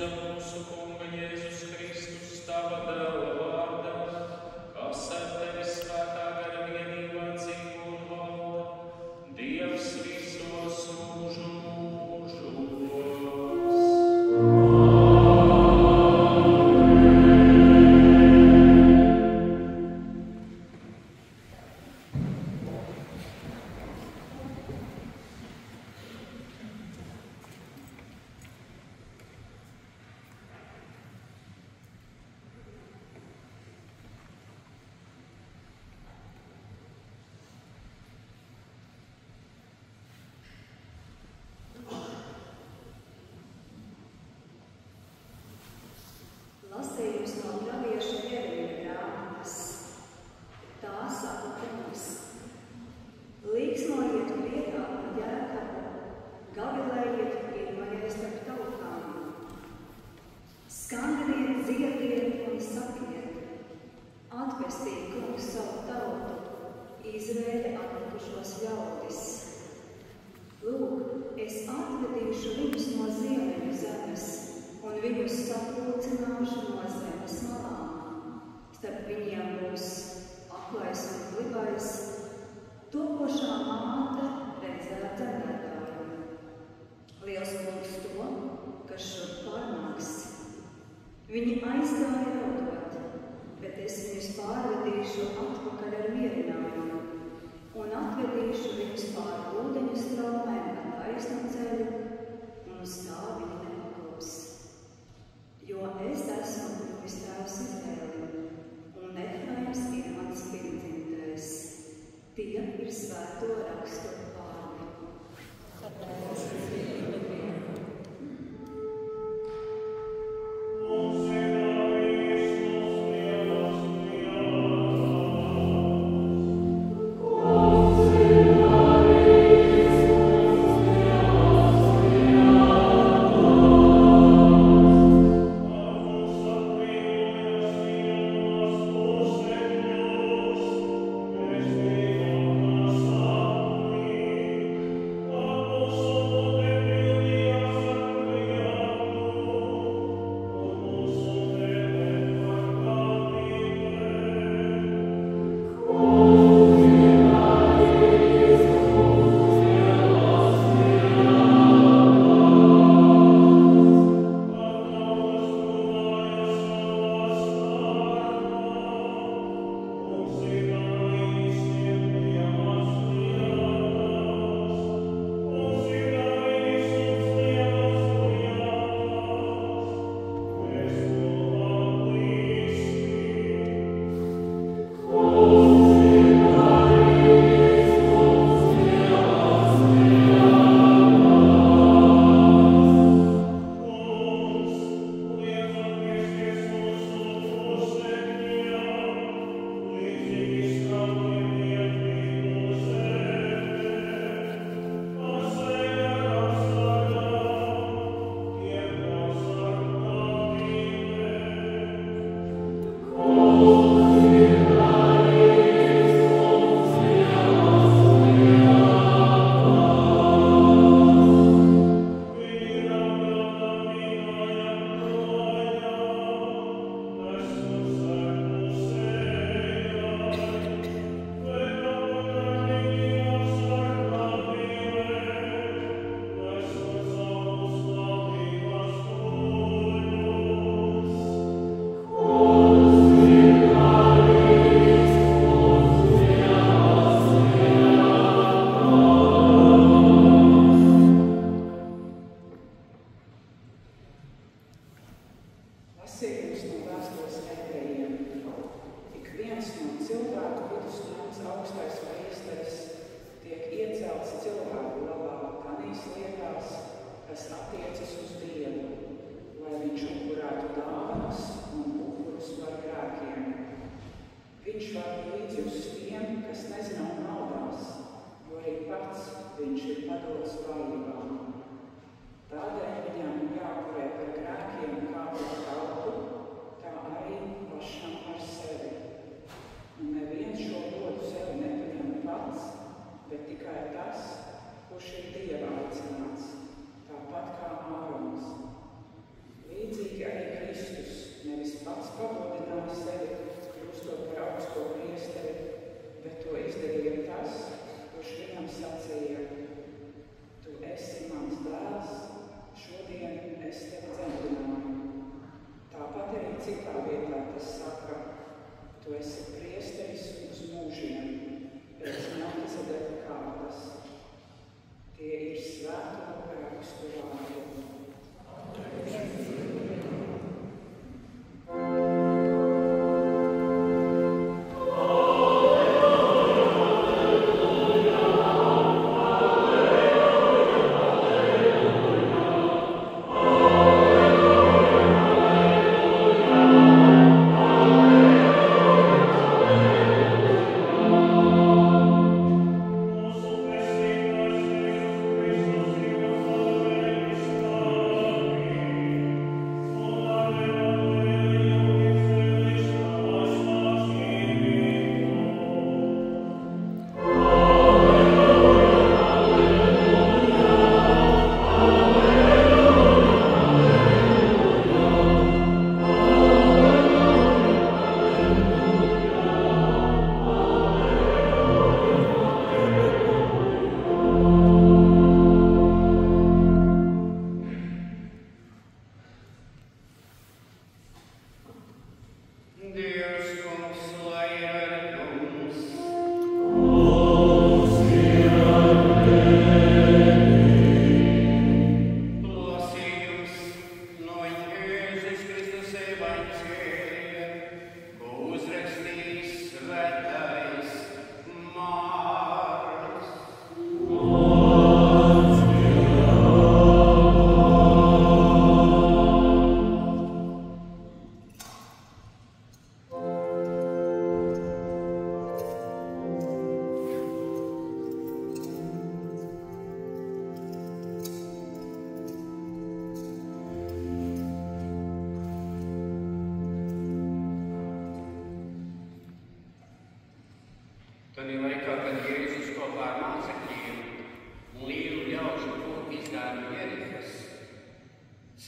tevi lūdzam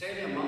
Ceļa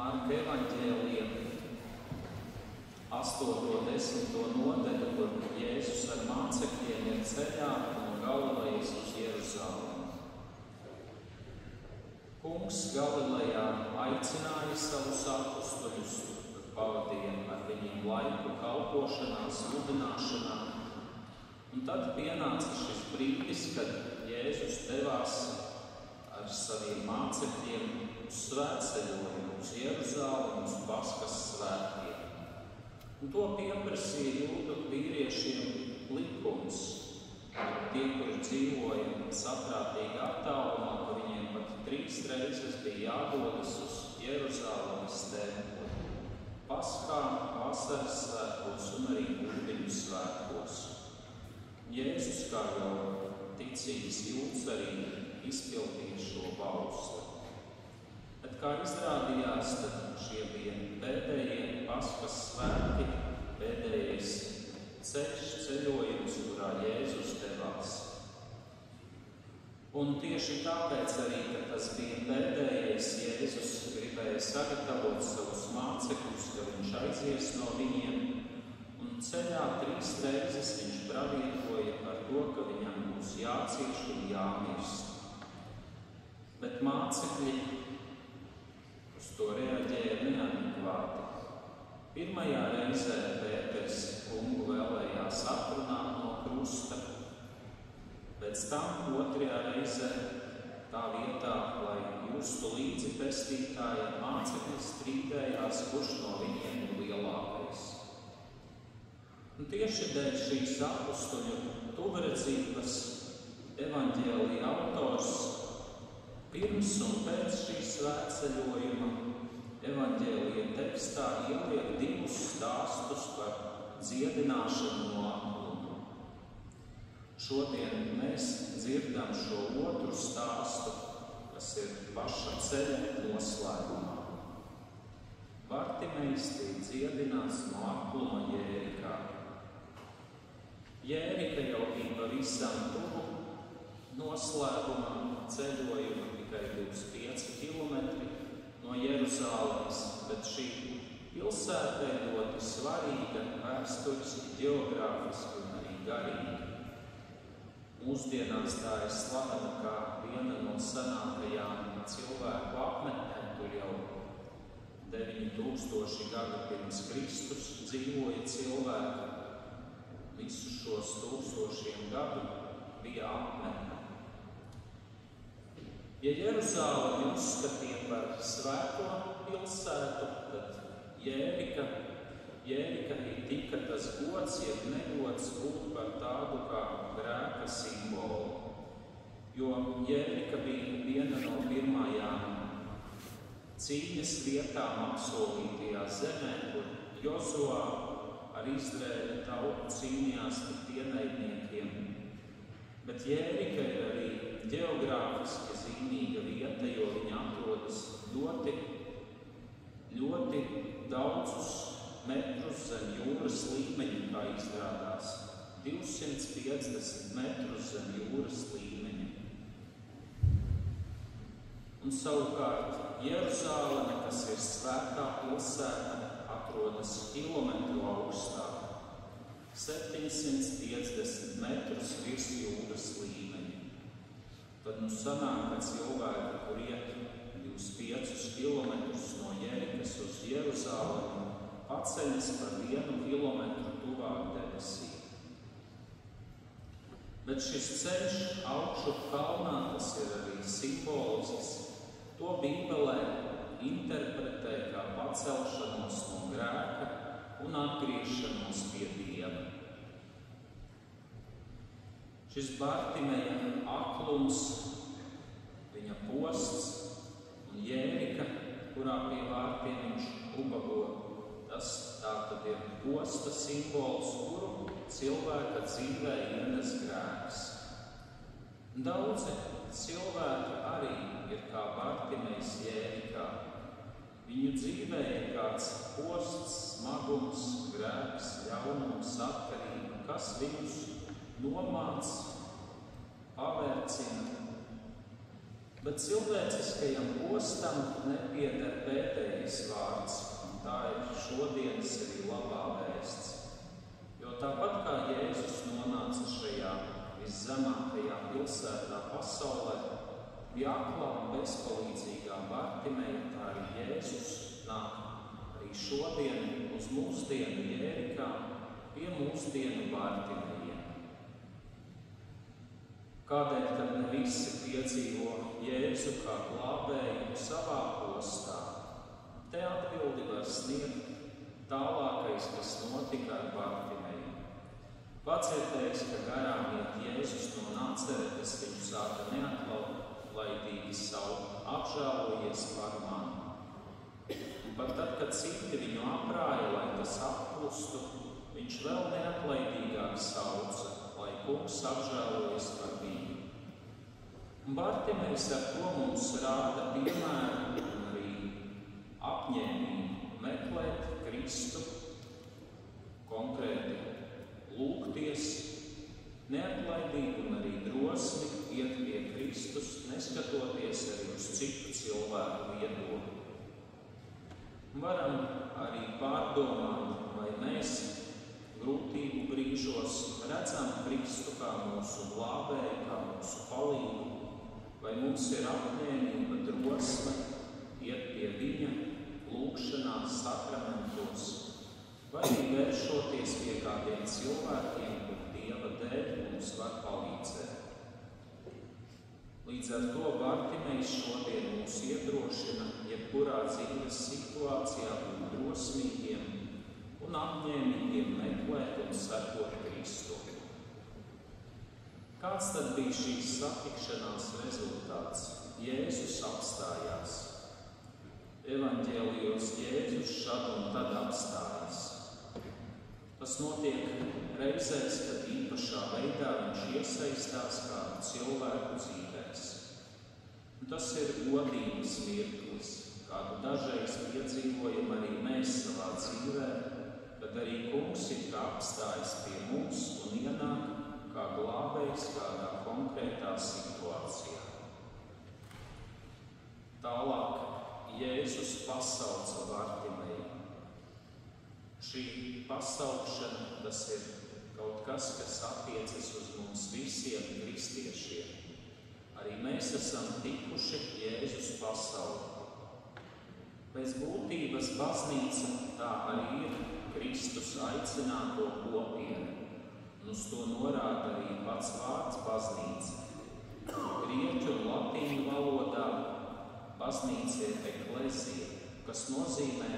Marka evaņģēlija 8. desmito nodaļu, kur Jēzus ar mācekļiem ir ceļā no Galilejas uz Jeruzalemi. Kungs Galilejā aicināja savus apstuļus, kad pavadīja ar viņiem laiku kalpošanā, sludināšanā. Un tad pienāca šis brīdis, kad Jēzus devās ar saviem mācekļiem uz svētceļojumu, uz Jeruzalemi, uz Paskas svētkiem. Un to pieprasīja jūdu vīriešiem likums. Tie, kuri dzīvoja saprātīgā attālumā, ka viņiem pat trīs reizes bija jādodas uz Jeruzalemes templi. Paskā, vasaras svētkos un arī mūždiņu svētkos. Jēzus kā jau ticīgs jūtas arī izpildīja šo bausli. Kā izrādījās, tad šie bija pēdējie paskas svētki, pēdējais ceļš, ceļojums, kurā Jēzus devās. Un tieši tāpēc arī, ka tas bija pēdējais, Jēzus gribēja sagatavot savus mācekļus, ka viņš aizies no viņiem. Un ceļā trīs reizes viņš pravietoja par to, ka viņam būs jācieš un jāmirst. Bet mācekļi to reaģēja neadekvāti. Pirmajā reizē Pēters kungu vēlējās atrunāt no krusta, pēc tam otrajā reizē tā vietā, lai justu līdzi pestītājiem mācekļi strīdējās, kurš no viņiem ir lielākais. Un tieši dēļ šīs apustuļu tuvredzības evaņģēlija autors pirms un pēc šīs svētceļojuma evaņģēlīja tekstā ieliek divus stāstus par dziedināšanu no akluma. Šodien mēs dzirdam šo otru stāstu, kas ir paša ceļa noslēgumā. Bartimejs tiek dziedināts no akluma jērikā. Jērika jau bija pavisam tuvu noslēgumā ceļojuma tikai 25 km no Jeruzalemes, bet šī pilsēta ir ļoti svarīga vēsturiski, geogrāfiski un arī garīgi. Mūsdienās tā ir slavena kā viena no senākajām cilvēku apmetnēm, kur jau 9000 gadu pirms Kristus dzīvoja cilvēki. Visus šos tūkstošiem gadu bija apmetne. Ja Jeruzalemi uzskatīja par svēto pilsētu, tad Jērika, Jērika ir tika tas gods, jeb negods būt par tādu kā grēka simbolu. Jo Jērika bija viena no pirmajām cīņas vietām apsolītajā zemē, kur Jozoā ar Izraēļa tautu cīnījās pret ienaidniekiem. Bet Jērika ir arī geogrāfiski zīmīga vieta, jo viņa atrodas ļoti, ļoti daudzus metrus zem jūras līmeņa, kā izrādās. 250 metrus zem jūras līmeņa. Un savukārt Jeruzāleme, kas ir svētā pilsēta, atrodas kilometru augstāk, 750 metrus virs jūras līmeņa. Tad nu sanāk, ka cilvēki, kur iet 25 km no Jērikas uz Jeruzālemi, paceļas par vienu kilometru tuvāk debesīm. Bet šis ceļš augšu kalnā, tas ir arī simbolisks, to Bībelē interpretē kā pacelšanos no grēka un atgriešanos pie Dieva. Šis Bartimeja aklums, viņa posts un jērika, kurā pie vārtiem viņš ubago, tas tā tad ir posta simbols, kuru cilvēka dzīvē ienes grēks. Daudzi cilvēki arī ir kā Bartimejs jērikā. Viņu dzīvē ir kāds posts, smagums, grēks, ļaunums, atkarība, kas viņus nomāc, pavērcina. Bet cilvēciskajam postam nepieder pētējs vārds, un tā ir šodienas arī labā vēsts. Jo tāpat kā Jēzus nonāca šajā viszemākajā pilsētā pasaulē, bija aklā un bezpalīdzīgā Bartimeja, tā arī Jēzus nāk arī šodien uz mūsdienu jērikā pie mūsdienu Bartimejiem. Kādēļ tad ne visi piedzīvo Jēzu kā glābēju savā postā? Te atbildi var sniegt tālākais, kas notika ar Bartimeju. Pacietējis, ka garām iet Jēzus no Nāceretes, viņu sāka neatlaidīgi saukt, apžēlojies par mani. Pat tad, kad citi viņu aprāja, lai tas apklustu, viņš vēl neatlaidīgāk sauca, lai kungs apžēlojas par viņu. Un Bartimejs ar to mums rāda piemēru un arī apņēmību meklēt Kristu, konkrēti lūgties, neatlaidīgi un arī drosmi iet pie Kristus, neskatoties arī uz citu cilvēku viedokli. Varam arī pārdomāt, vai mēs grūtību brīžos redzam Kristu kā mūsu glābēju, kā mūsu palīgu, vai mums ir apņēmība, drosme iet pie Viņa lūgšanās sakramentos, vai arī vēršoties pie kādiem cilvēkiem, kur Dieva dēļ mums var palīdzēt. Līdz ar to Bartimejs šodien mūs iedrošina jebkurā dzīves situācijā būt drosmīgiem un apņēmīgiem meklēt un sekot. Kāds tad bija šīs satikšanās rezultāts? Jēzus apstājās. Evanģēlijos Jēzus šad un tad apstājas. Tas notiek reizēs, kad īpašā veidā viņš iesaistās kādu cilvēku dzīvēs. Un tas ir godības mirklis, kādu dažreiz piedzīvojam arī mēs savā dzīvē, kad arī kungs ir kā apstājas pie mums un ienāk kā glābējs kādā konkrētā situācijā. Tālāk Jēzus pasauca Bartimēju. Šī pasaukšana tas ir kaut kas, kas attiecas uz mums visiem kristiešiem. Arī mēs esam tikuši Jēzus pasauli. Pēc būtības baznīca tā arī ir Kristus aicināto kopienu, un uz to norāda arī pats vārds baznīca. Grieķu un latīņu valodā baznīca ir eklezija, kas nozīmē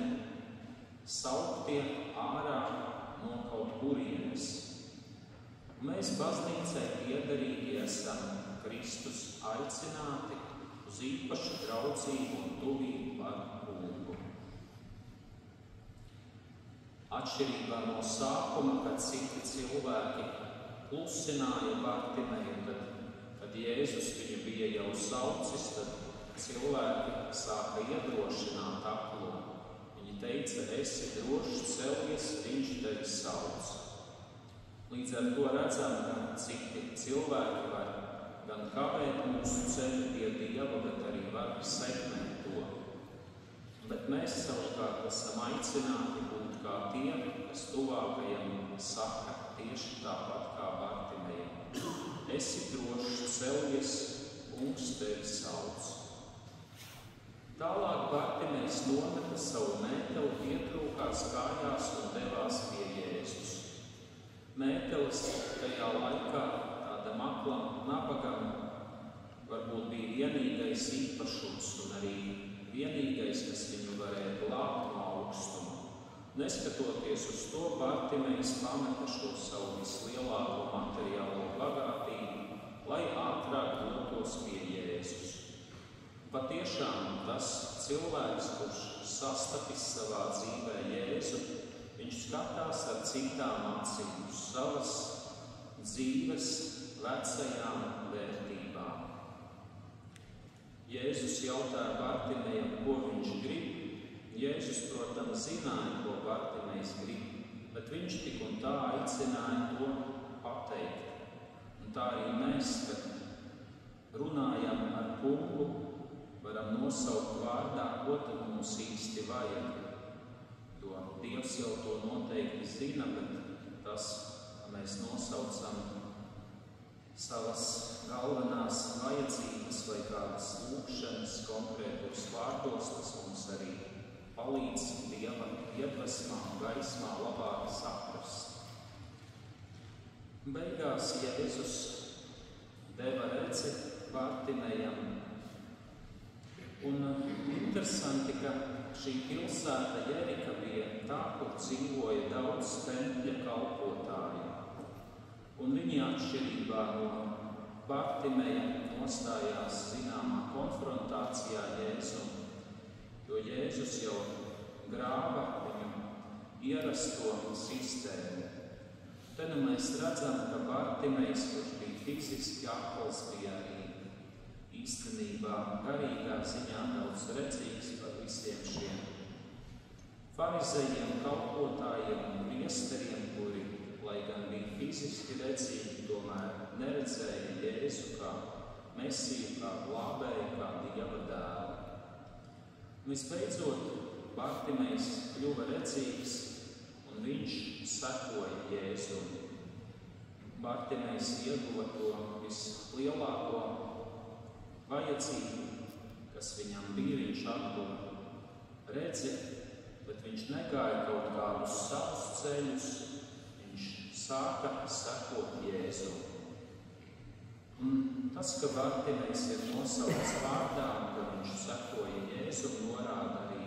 sauktie ārā no kaut kurienes. Mēs baznīcai piederīgi esam Kristus aicināti uz īpašu draudzību un tuvību ar kungu. Atšķirībā no sākuma, kad citi cilvēki klusināja Bartimēju, tad, kad Jēzus viņu bija jau saucis, tad cilvēki sāka iedrošināt aklo. Viņi teica, esi drošs, celties, viņš tevi sauc. Līdz ar to redzam, ka citi cilvēki var gan kavēt mūsu ceļu pie Dieva, bet arī var sekmēt to. Bet mēs savukārt esam aicināti kā tie, kas tuvākajam saka tieši tāpat kā Bartimējam. Esi drošs, celties, kungs tevi sauc. Tālāk Bartimējs nometa savu mēteli, pietrūkās kājās un devās pie Jēzus. Mētelis tajā laikā tādam aklam, nabagam varbūt bija vienīgais īpašums un arī vienīgais, kas viņu varēja glābt no augstuma. Neskatoties uz to, Bartimējs pameta šo savu vislielāko materiālo bagātību, lai ātrāk dotos pie Jēzus. Patiešām tas cilvēks, kurš sastapis savā dzīvē Jēzu, viņš skatās ar citām acīm uz savas dzīves vecajām vērtībām. Jēzus jautāja Bartimējam, ko viņš grib. Jēzus, protams, zināja, ko Bartimējs grib, bet viņš tik un tā aicināja to pateikt. Un tā arī mēs, kad runājam ar kungu, varam nosaukt vārdā, ko tad mums īsti vajag. Jo Dievs jau to noteikti zina, bet tas, ka mēs nosaucam savas galvenās vajadzības vai kādas lūkšanas konkrētos vārdos, tas mums arī palīdz Dieva iedvesmā un gaismā labāk saprast. Beigās Jēzus deva reci Bartimējam Un interesanti, ka šī pilsēta Jerika bija tā, kur dzīvoja daudz tempļa kalpotāju. Un viņi atšķirībā no Bartimeja nostājās zināmā konfrontācijā Jēzum, jo Jēzus jau grāva viņu ierasto sistēmu. Te nu mēs redzam, ka Bartimejs, kurš bija fiziski akls, bija arī īstenībā garīgā ziņā daudz redzīgs par visiem šiem farizējiem, kalpotājiem un priesteriem, kuri, lai gan bija fiziski redzīgi, tomēr neredzēja Jēzu kā mesiju, kā glābēju, kā Dieva dēlu. Visbeidzot, Bartimejs kļuva redzīgs un viņš sekoja Jēzum. Bartimejs ieguva to vislielāko vajadzību, kas viņam bija, viņš atguva redzi, bet viņš negāja kaut kādus savus ceļus, viņš sāka sekot Jēzu. Un tas, ka Vārtinējs ir nosaukts vārdā ka viņš sekoja Jēzum, norāda arī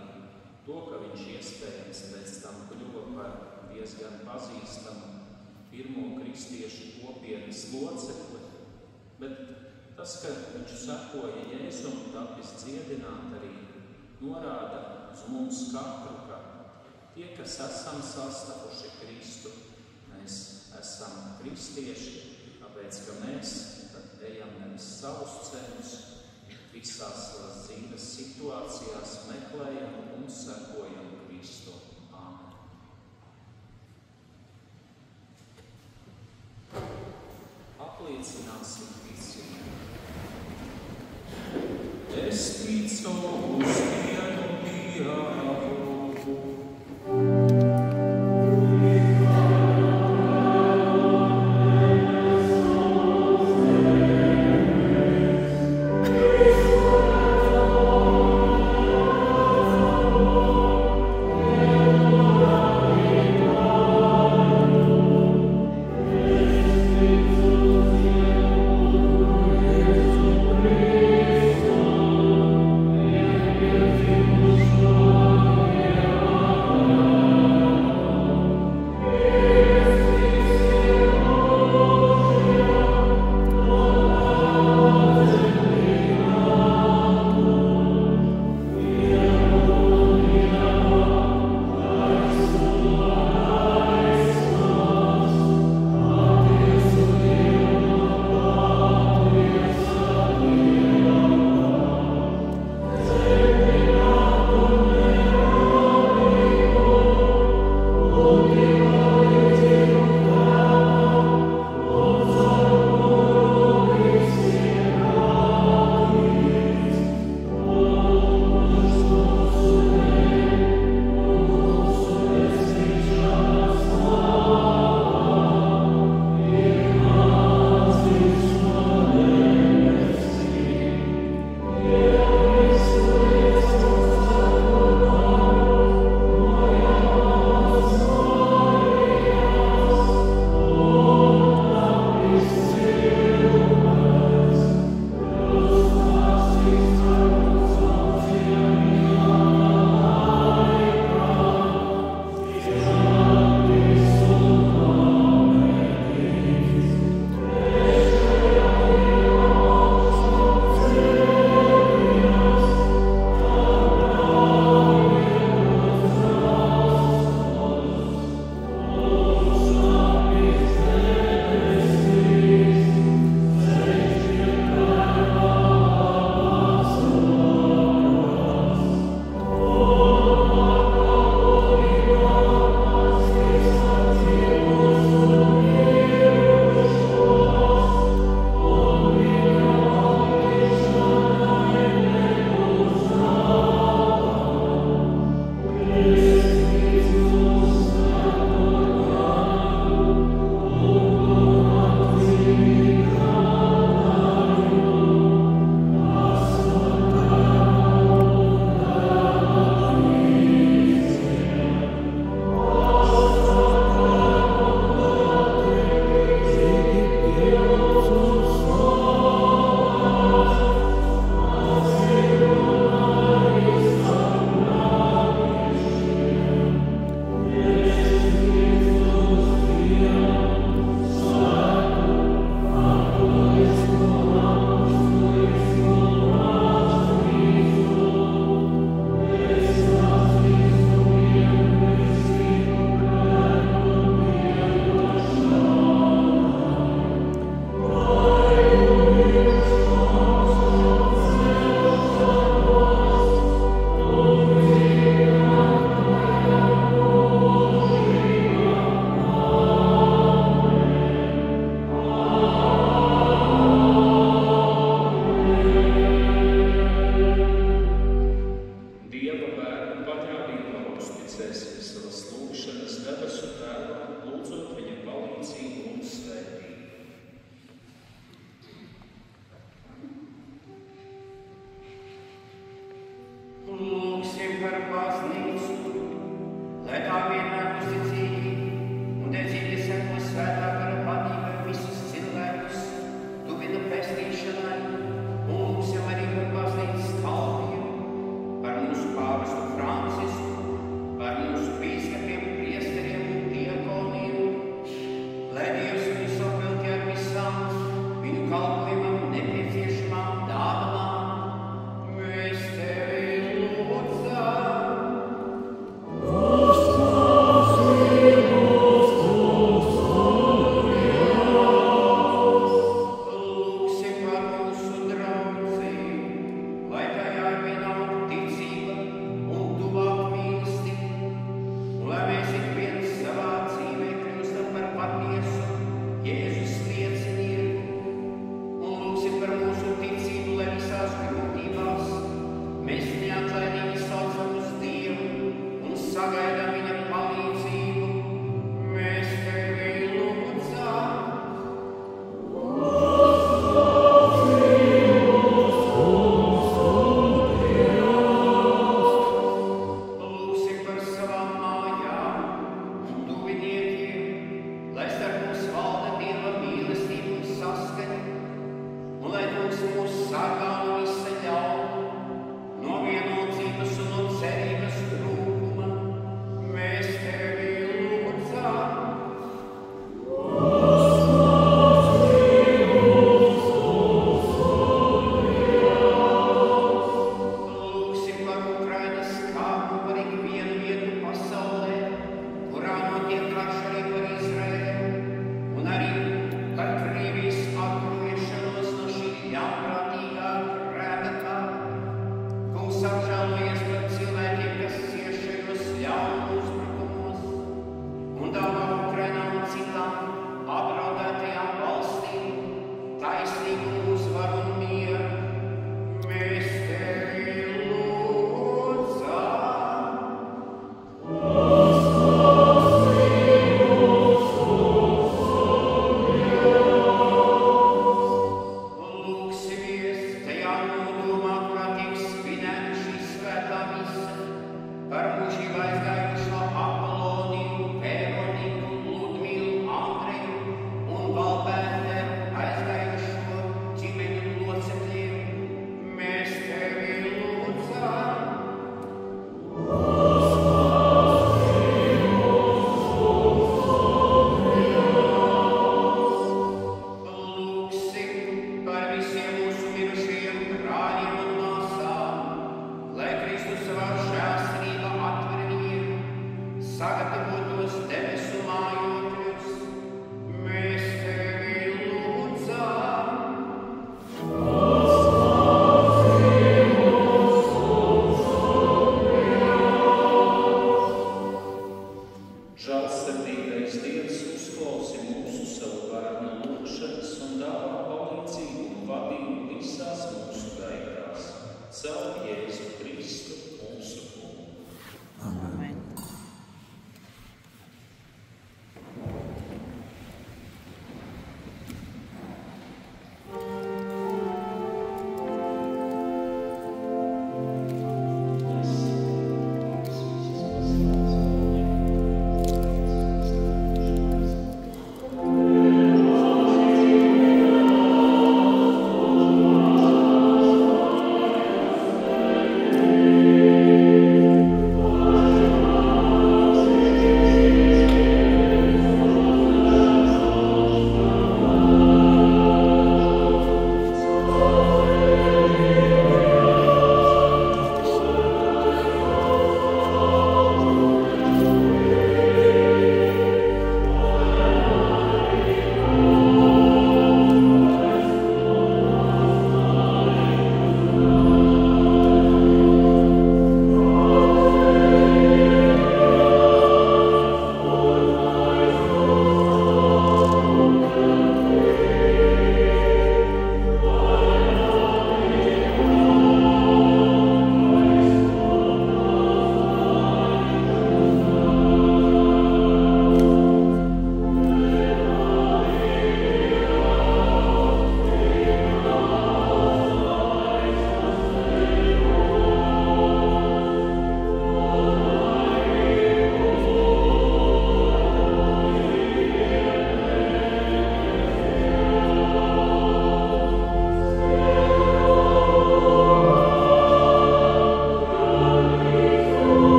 to, ka viņš iespējams pēc tam kļuva par diezgan pazīstamu pirmo kristiešu kopienas locekli. Bet tas, ka viņš sekoja Jēzum tapis dziedināt arī, norāda uz mums katru, ka tie, kas esam sastapuši Kristu, mēs esam kristieši, tāpēc, ka mēs ejam nevis savus ceļus, visās savas dzīves situācijās meklējam un sekojam Kristu. Āmen. Apliecināsim visi. Es ticu uz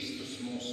Kristus mūsu.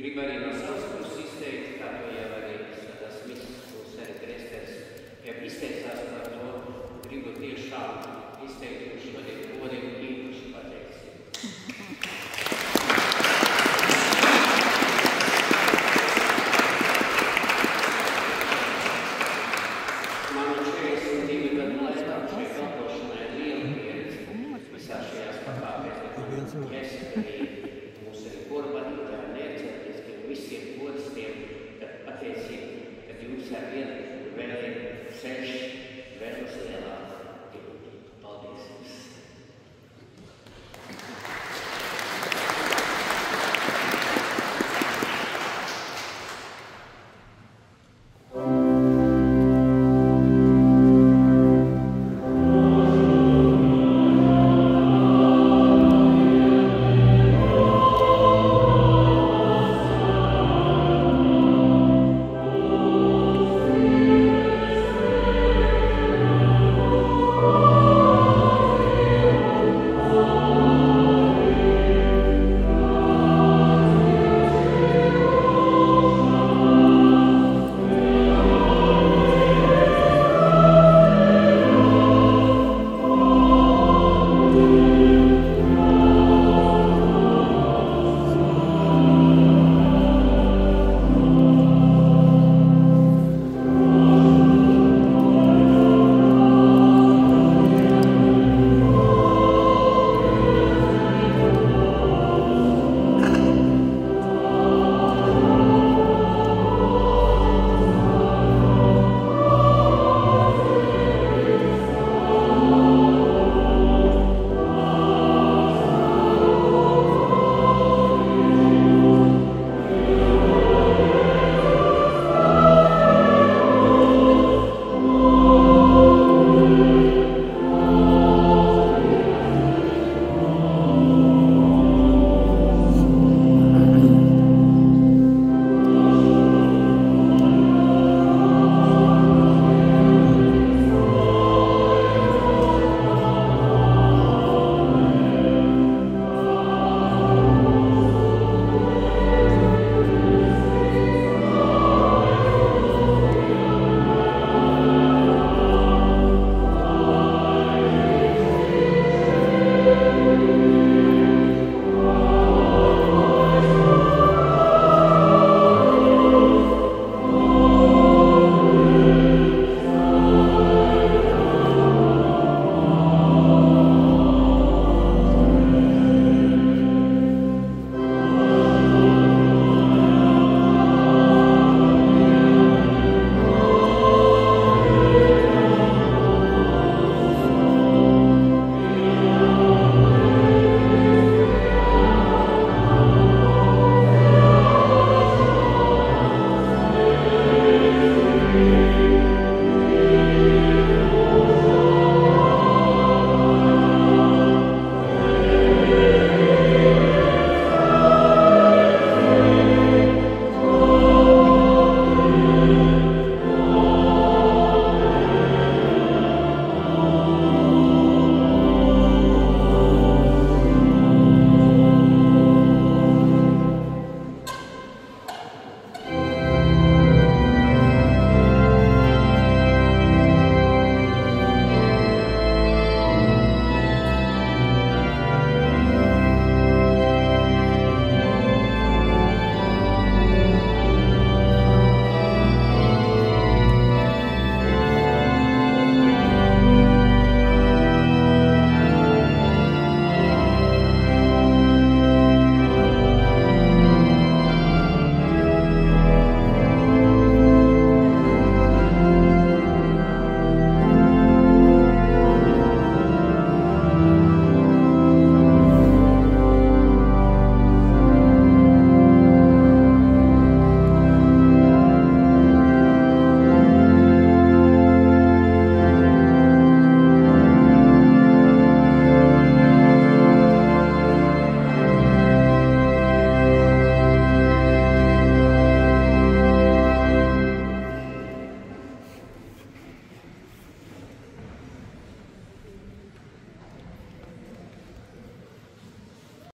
gribu arī no savas puses izteikt, kā to jau arī tas miks, arī trestēs, ja izteicās par to, gribu tieši šādu izteikt